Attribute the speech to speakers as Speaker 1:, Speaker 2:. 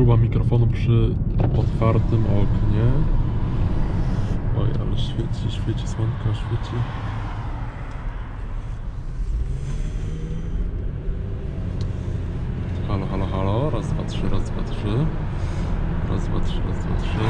Speaker 1: próba mikrofonu przy otwartym oknie. Oj, ale świeci, świeci, słonka świeci. Halo, halo, halo. Raz, dwa, trzy, raz, dwa, trzy. Raz, dwa, trzy, raz, dwa, trzy.